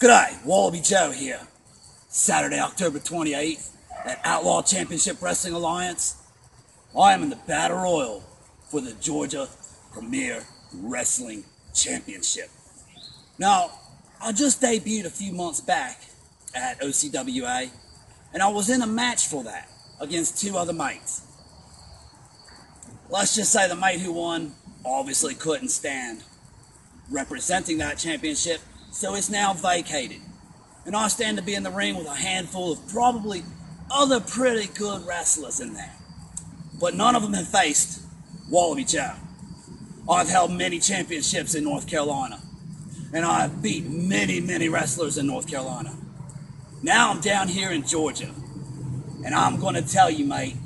G'day, Wallabee Joe here. Saturday, October 28th at Outlaw Championship Wrestling Alliance. I am in the Battle Royal for the Georgia Premier Wrestling Championship. Now, I just debuted a few months back at OCWA, and I was in a match for that against two other mates. Let's just say the mate who won obviously couldn't stand representing that championship, so it's now vacated. And I stand to be in the ring with a handful of probably other pretty good wrestlers in there. But none of them have faced Wallabee Joe. I've held many championships in North Carolina, and I've beat many, many wrestlers in North Carolina. Now I'm down here in Georgia, and I'm going to tell you, mate,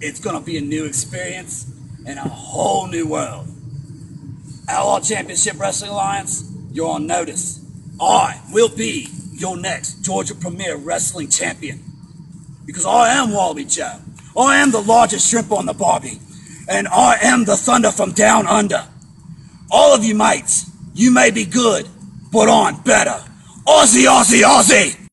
it's going to be a new experience and a whole new world. Outlaw Championship Wrestling Alliance, you're on notice. I will be your next Georgia Premier Wrestling Champion. Because I am Wallabee Joe. I am the largest shrimp on the barbie. And I am the thunder from down under. All of you mates, you may be good, but I'm better. Aussie, Aussie, Aussie!